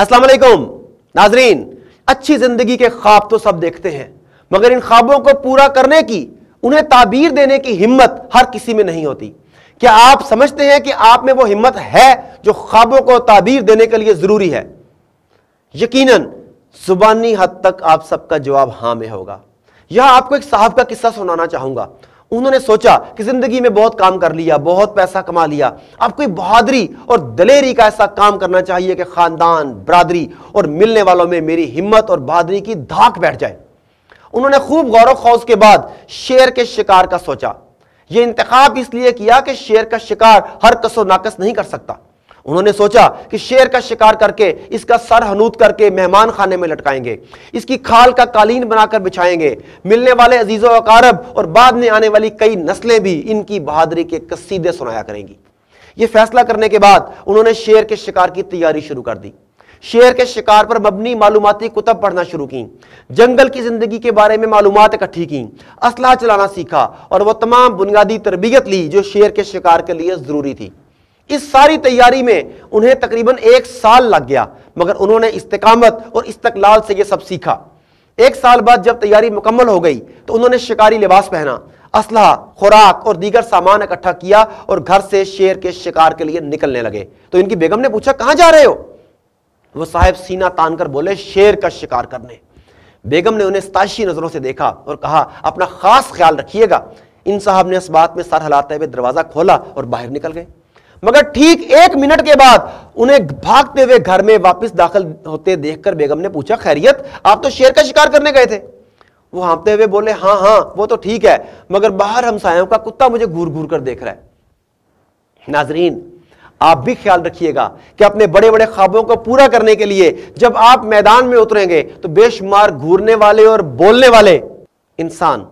अस्सलाम वालेकुम नाजरीन, अच्छी ज़िंदगी के ख्वाब तो सब देखते हैं, मगर इन ख्वाबों को पूरा करने की, उन्हें ताबीर देने की हिम्मत हर किसी में नहीं होती। क्या आप समझते हैं कि आप में वो हिम्मत है जो ख्वाबों को ताबीर देने के लिए ज़रूरी है? यकीनन, जुबानी हद तक आप सबका जवाब हाँ में होगा। यह आपको एक साहब का किस्सा सुनाना चाहूँगा। उन्होंने सोचा कि ज़िंदगी में बहुत काम कर लिया, बहुत पैसा कमा लिया। अब कोई बहादुरी और दलेरी का ऐसा काम करना चाहिए कि खानदान, बरादरी और मिलने वालों में मेरी हिम्मत और बहादुरी की धाक बैठ जाए। उन्होंने खूब गौरव खौज के बाद शेर के शिकार का सोचा। यह इंतखाब इसलिए किया कि शेर का शिकार हर कसो नाकस नहीं कर सकता। उन्होंने सोचा कि शेर का शिकार करके, इसका सर हनूत करके मेहमान खाने में लटकाएँगे। इसकी खाल का कालीन बनाकर बिछाएँगे। मिलने वाले अजीज़ो, अकारब और बाद में आने वाली कई नस्लें भी इनकी बहादुरी के कसीदे सुनाया करेंगी। ये फैसला करने के बाद उन्होंने शेर के शिकार की तैयारी शुरू कर दी। शेर के शिकार पर मबनी मालूमती कुतब पढ़ना शुरू की। जंगल की ज़िंदगी के बारे में मालूम इकट्ठी की। असलाह चलाना सीखा और वह तमाम बुनियादी तरबियत ली जो शेर के शिकार के लिए ज़रूरी थी। इस सारी तैयारी में उन्हें तकरीबन एक साल लग गया, मगर उन्होंने इस्तेकामत और इस्तकलाल से यह सब सीखा। एक साल बाद जब तैयारी मुकम्मल हो गई तो उन्होंने शिकारी लिबास पहना, असलहा, खुराक और दीगर सामान इकट्ठा किया और घर से शेर के शिकार के लिए निकलने लगे। तो इनकी बेगम ने पूछा, कहाँ जा रहे हो? वो साहेब सीना तान कर बोले, शेर का शिकार करने। बेगम ने उन्हें सताशी नज़रों से देखा और कहा, अपना खास ख्याल रखिएगा। इन साहब ने इस बात में सर हिलाते हुए दरवाज़ा खोला और बाहर निकल गए। मगर ठीक एक मिनट के बाद उन्हें भागते हुए घर में वापस दाखिल होते देखकर बेगम ने पूछा, खैरियत, आप तो शेर का शिकार करने गए थे? वो हाँपते हुए बोले हाँ हाँ वो तो ठीक है, मगर बाहर हमसायों का कुत्ता मुझे घूर घूर कर देख रहा है। नाजरीन, आप भी ख्याल रखिएगा कि अपने बड़े बड़े ख्वाबों को पूरा करने के लिए जब आप मैदान में उतरेंगे तो बेशुमार घूरने वाले और बोलने वाले इंसान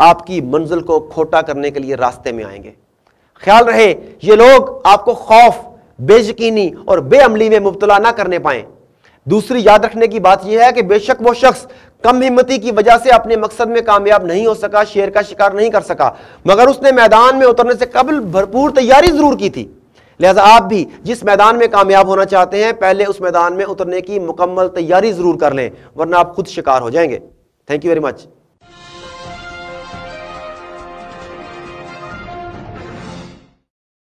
आपकी मंजिल को खोटा करने के लिए रास्ते में आएँगे। ख्याल रहे, ये लोग आपको खौफ, बेयकीनी और बेअमली में मुबतला ना करने पाए। दूसरी याद रखने की बात यह है कि बेशक वो शख्स कम हिम्मती की वजह से अपने मकसद में कामयाब नहीं हो सका, शेर का शिकार नहीं कर सका, मगर उसने मैदान में उतरने से कबल भरपूर तैयारी ज़रूर की थी। लिहाजा आप भी जिस मैदान में कामयाब होना चाहते हैं, पहले उस मैदान में उतरने की मुकम्मल तैयारी ज़रूर कर लें, वरना आप खुद शिकार हो जाएँगे। Thank you very much